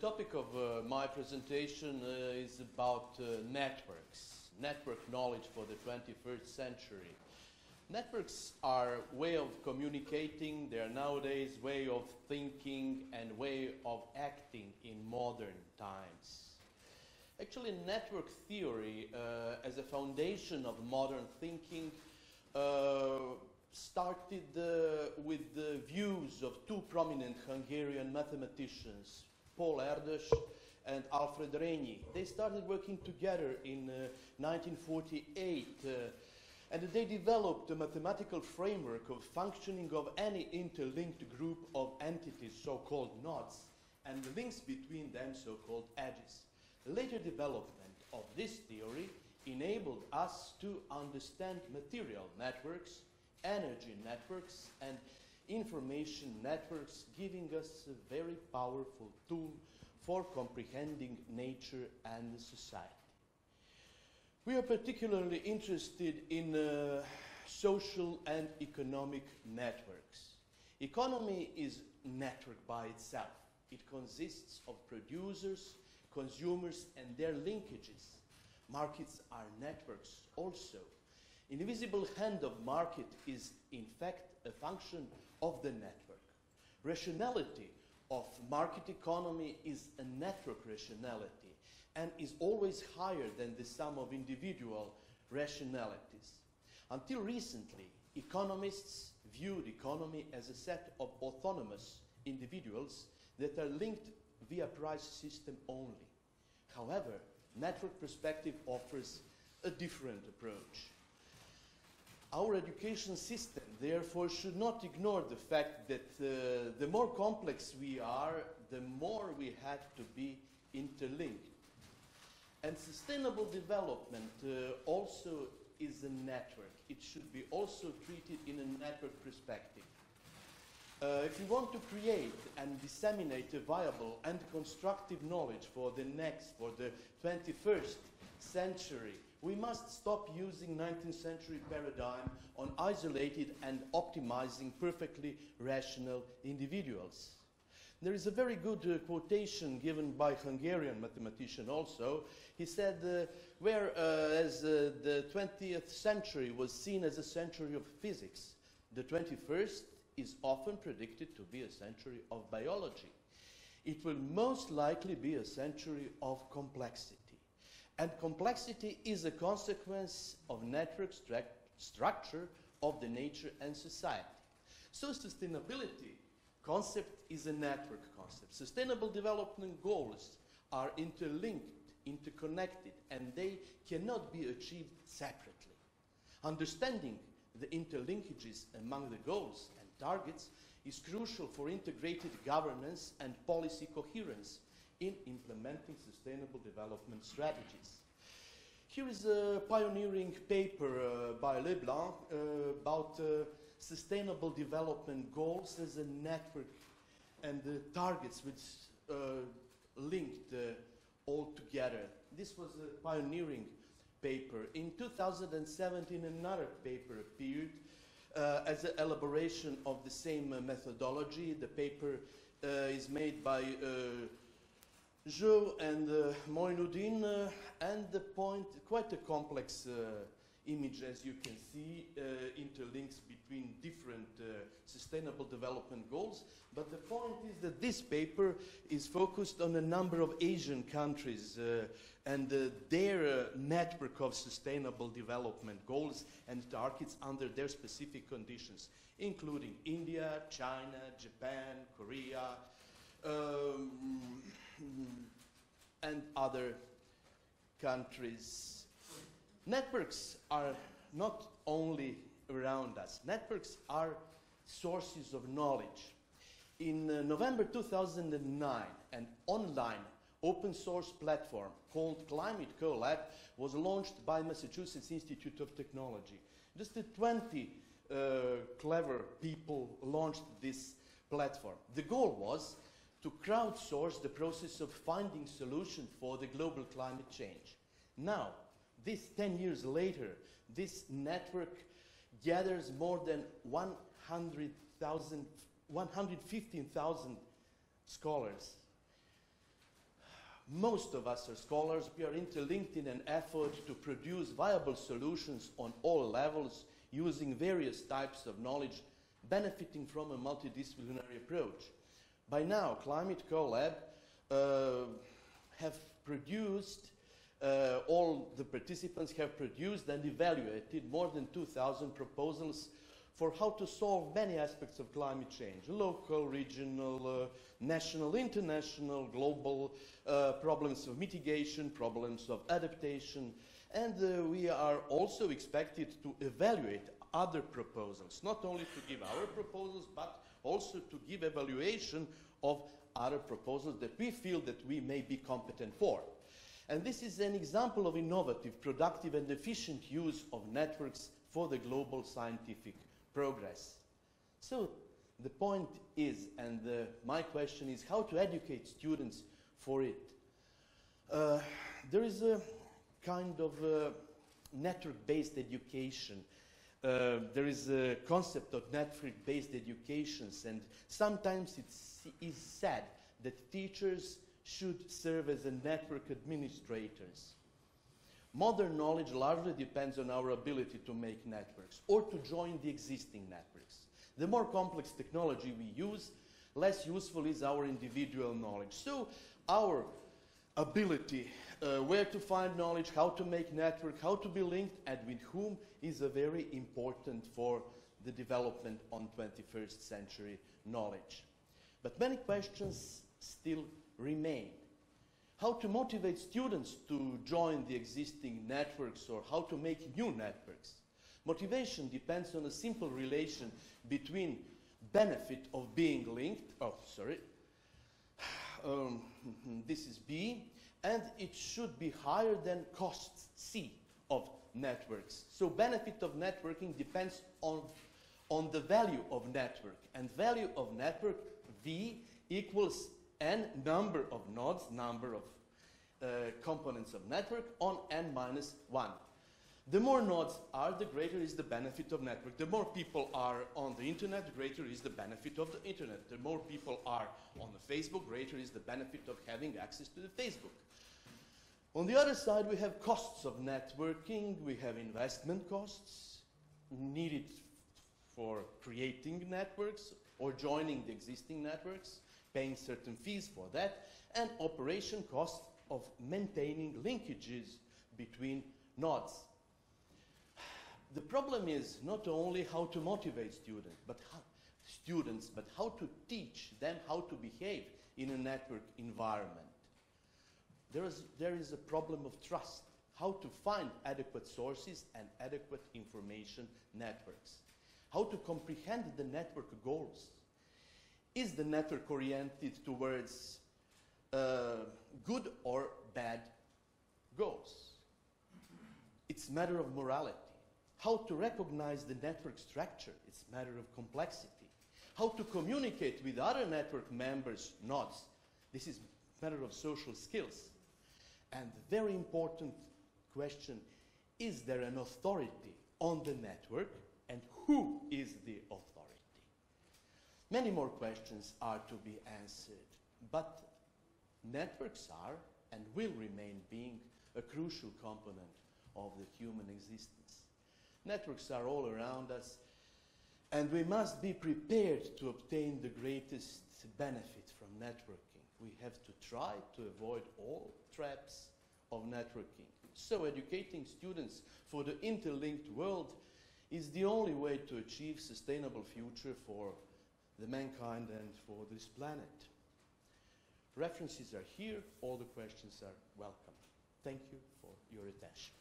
topic of uh, my presentation uh, is about uh, networks, network knowledge for the 21st century. Networks are way of communicating, they are nowadays way of thinking and way of acting in modern times. Actually, network theory uh, as a foundation of modern thinking uh, started uh, with the views of two prominent Hungarian mathematicians, Paul Erdős and Alfred Rényi. They started working together in uh, 1948 uh, and they developed a mathematical framework of functioning of any interlinked group of entities, so-called nodes, and the links between them, so-called edges. Later development of this theory enabled us to understand material networks, energy networks, and information networks, giving us a very powerful tool for comprehending nature and society. We are particularly interested in uh, social and economic networks. Economy is network by itself. It consists of producers, consumers, and their linkages. Markets are networks also. Invisible hand of market is in fact a function of the network. Rationality of market economy is a network rationality and is always higher than the sum of individual rationalities. Until recently, economists viewed economy as a set of autonomous individuals that are linked via price system only. However, network perspective offers a different approach. Our education system, therefore, should not ignore the fact that uh, the more complex we are, the more we have to be interlinked. And sustainable development uh, also is a network. It should be also treated in a network perspective. Uh, if we want to create and disseminate a viable and constructive knowledge for the next, for the 21st century, we must stop using 19th century paradigm on isolated and optimizing perfectly rational individuals. There is a very good uh, quotation given by Hungarian mathematician also. He said, uh, whereas uh, the 20th century was seen as a century of physics, the 21st is often predicted to be a century of biology. It will most likely be a century of complexity. And complexity is a consequence of network stru structure of the nature and society. So sustainability concept is a network concept. Sustainable development goals are interlinked, interconnected, and they cannot be achieved separately. Understanding the interlinkages among the goals and targets is crucial for integrated governance and policy coherence in implementing sustainable development strategies. Here is a pioneering paper uh, by Leblanc uh, about uh, sustainable development goals as a network and the targets which uh, linked uh, all together. This was a pioneering paper. In 2017, another paper appeared uh, as an elaboration of the same methodology. The paper is made by Zhou and uh, Moinuddin, uh, and the point, quite a complex uh, image as you can see, uh, interlinks between different uh, sustainable development goals. But the point is that this paper is focused on a number of Asian countries uh, and their network of sustainable development goals and targets under their specific conditions, including India, China, Japan, Korea, um, and other countries. Networks are not only around us. Networks are sources of knowledge. In uh, November 2009, an online open source platform called Climate CoLab was launched by Massachusetts Institute of Technology. Just 20 uh, clever people launched this platform. The goal was to crowdsource the process of finding solutions for the global climate change. Now, this 10 years later, this network gathers more than 100,000, 115,000 scholars. most of us are scholars. We are interlinked in an effort to produce viable solutions on all levels using various types of knowledge, benefiting from a multidisciplinary approach. By now, Climate CoLab uh, have produced, uh, all the participants have produced and evaluated more than 2,000 proposals for how to solve many aspects of climate change local, regional, uh, national, international, global uh, problems of mitigation, problems of adaptation. And uh, we are also expected to evaluate other proposals, not only to give our proposals, but also to give evaluation of other proposals that we feel that we may be competent for. And this is an example of innovative, productive, and efficient use of networks for the global scientific progress. So the point is, and uh, my question is, how to educate students for it. Uh, there is a kind of uh, network-based education. Uh, there is a concept of network-based educations, and sometimes it is said that teachers should serve as a network administrators. Modern knowledge largely depends on our ability to make networks or to join the existing networks. The more complex technology we use, less useful is our individual knowledge. So our ability, uh, where to find knowledge, how to make network, how to be linked, and with whom is a very important for the development on 21st century knowledge. But many questions still remain how to motivate students to join the existing networks or how to make new networks. Motivation depends on a simple relation between benefit of being linked, oh, sorry, um, this is B, and it should be higher than cost C of networks. So benefit of networking depends on, on the value of network, and value of network V equals n number of nodes, number of uh, components of network on n minus 1. The more nodes are, the greater is the benefit of network. The more people are on the internet, the greater is the benefit of the internet. The more people are on the Facebook, greater is the benefit of having access to the Facebook. On the other side, we have costs of networking. We have investment costs needed for creating networks or joining the existing networks paying certain fees for that, and operation costs of maintaining linkages between nodes. The problem is not only how to motivate students, but how, students, but how to teach them how to behave in a network environment. There is, there is a problem of trust, how to find adequate sources and adequate information networks, how to comprehend the network goals, is the network oriented towards uh, good or bad goals? It's a matter of morality. How to recognize the network structure, it's a matter of complexity. How to communicate with other network members, nodes, this is a matter of social skills. And the very important question, is there an authority on the network and who is the authority? Many more questions are to be answered, but networks are and will remain being a crucial component of the human existence. Networks are all around us, and we must be prepared to obtain the greatest benefit from networking. We have to try to avoid all traps of networking. So educating students for the interlinked world is the only way to achieve sustainable future for the mankind and for this planet. References are here. All the questions are welcome. Thank you for your attention.